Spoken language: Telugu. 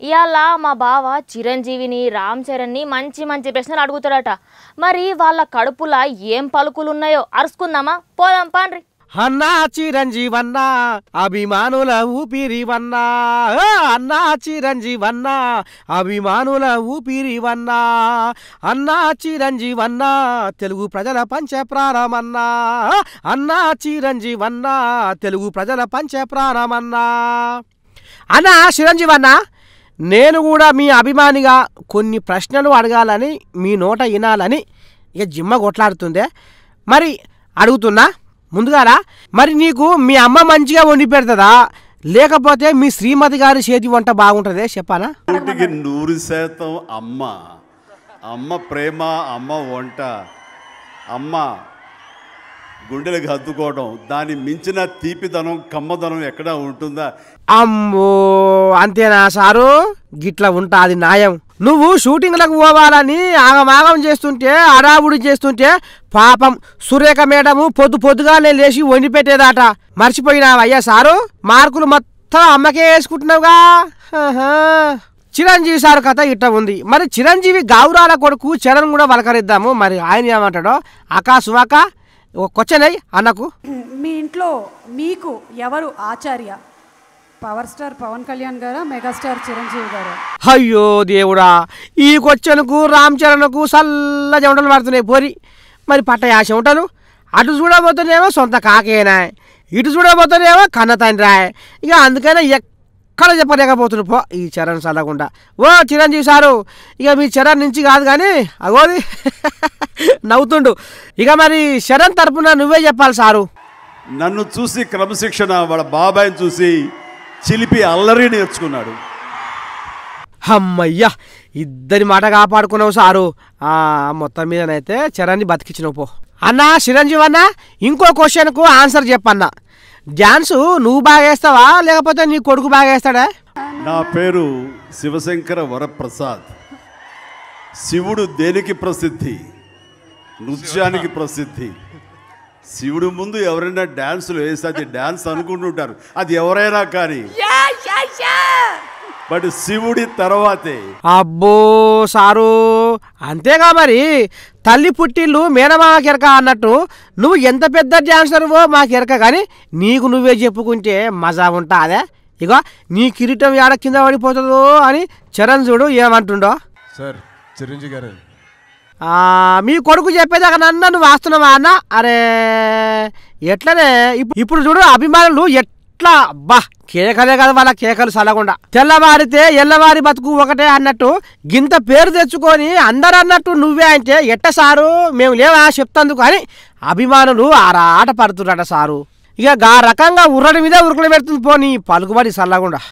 ఇవాళ మా బావ చిరంజీవిని రామ్ చరణ్ని మంచి మంచి ప్రశ్నలు అడుగుతాడట. మరి వాళ్ళ కడుపులా ఏం పలుకులు ఉన్నాయో అరుచుకుందామా పోదాం పాండ్రి. అన్నా చిరంజీవన్నా అభిమానుల ఊపిరివన్నా అన్నా చిరంజీవన్నా అభిమానుల ఊపిరివన్నా అన్నా చిరంజీవన్నా తెలుగు ప్రజల పంచ ప్రాణమన్నా అన్నా చిరంజీవన్నా తెలుగు ప్రజల పంచ ప్రాణమన్నా. అన్నా చిరంజీవన్నా నేను కూడా మీ అభిమానిగా కొన్ని ప్రశ్నలు అడగాలని మీ నోట వినాలని ఇక జిమ్మ కొట్లాడుతుందే. మరి అడుగుతున్నా ముందుగారా? మరి నీకు మీ అమ్మ మంచిగా వండి పెడుతుందా? లేకపోతే మీ శ్రీమతి గారి చేతి వంట బాగుంటుందే? చెప్పానా నూటికి నూరు శాతం అమ్మ. అమ్మ ప్రేమ అమ్మ వంట. అమ్మ గుండెలకు హత్తుకోవడం దాన్ని మించిన తీపిదనం కమ్మదనం ఎక్కడా ఉంటుందా? అమ్మో అంతేనా సారు? గిట్ల ఉంటాది న్యాయం. నువ్వు షూటింగ్లకు పోవాలని ఆగమాగం చేస్తుంటే అడావుడి చేస్తుంటే పాపం సురేఖ మేడము పొద్దు పొద్దుగానే లేచి వండి పెట్టేదాట అయ్యా సారు? మార్కులు మొత్తం అమ్మకే వేసుకుంటున్నావుగా? చిరంజీవి సార్ కథ ఇట్ట ఉంది. మరి చిరంజీవి గావురాల కొడుకు చరణ్ కూడా వలకరిద్దాము. మరి ఆయన ఏమంటాడో? అకా సువాక ఒక క్వశ్చన్ అయ్యి అన్నకు. మీ ఇంట్లో మీకు ఎవరు ఆచార్య? పవర్ స్టార్ పవన్ కళ్యాణ్ గారా మెగాస్టార్ చిరంజీవి గారా? అయ్యో దేవుడా ఈ కొచ్చనుకు రామ్ చరణ్కు చల్ల చెమటలు పడుతున్నాయి పోరి. మరి పట్ట ఆ చెమటలు అటు చూడబోతేనేమో సొంత కాకేనా? ఇటు చూడబోతేనేమో కన్న తండ్రాయ్ ఇక అందుకనే ఎక్కడ చెప్పలేకపోతున్నా పో ఈ చరణ్ చల్లకుండా ఓ చిరంజీవి సారు ఇక మీ చరణ్ నుంచి కాదు కానీ అగోది నవ్వుతుండు. ఇక మరి శరణ్ తరపున నువ్వే చెప్పాలి సారు. నన్ను చూసి క్రమశిక్షణ వాళ్ళ బాబాయిని చూసి చిలిపి అల్లరి నేర్చుకున్నాడు. అమ్మయ్యా ఇద్దరి మాట కాపాడుకున్నావు సారు. ఆ, మొత్తం మీదనైతే చరణ్ని బతికించినావు పో. అన్నా చిరంజీవి అన్న ఇంకో క్వశ్చన్కు ఆన్సర్ చెప్పన్నా. డ్యాన్సు నువ్వు బాగా వేస్తావా లేకపోతే నీ కొడుకు బాగా వేస్తాడా? నా పేరు శివశంకర వరప్రసాద్. శివుడు దేనికి ప్రసిద్ధి? నృత్యానికి ప్రసిద్ధి. శివుడు ముందు ఎవరైనా డ్యాన్సులు వేస్తే అది డ్యాన్స్ అనుకుంటుంటారు. అది ఎవరైనా కానీ. బట్ శివుడి తర్వాతే. అబ్బో సారు. అంతేగా మరి. తల్లి పుట్టిల్లు మేనమామ కెరక అన్నట్టు నువ్వు ఎంత పెద్ద డ్యాన్సర్వో మాకెరక కానీ నీకు నువ్వే చెప్పుకుంటే మజా ఉంటాదే. ఇగో నీ కిరీటం ఏడ కింద పడిపోతుందో అని చరణ్ చూడు ఏమంటుండో. సార్ చిరంజీవి గారు మీ కొడుకు చెప్పేదాకా నన్ను నువ్వు వాస్తున్నావా అన్న? అరే ఎట్లనే? ఇప్పుడు చూడు అభిమానులు ఎట్లా అబ్బా కేకలే కదా వాళ్ళ కేకలు సలగుండా తెల్లవారితే ఎల్లవారి బతుకు ఒకటే అన్నట్టు గింత పేరు తెచ్చుకొని అందరు అన్నట్టు నువ్వే అంటే ఎట్ట సారు? మేము లేవా చెప్తందుకు అని అభిమానులు ఆరాట పడుతున్నారట సారు. ఇక గా రకంగా ఉర్రడి మీద ఉరుకులు పెడుతుంది పోనీ పలుకుబడి సల్లగుండా.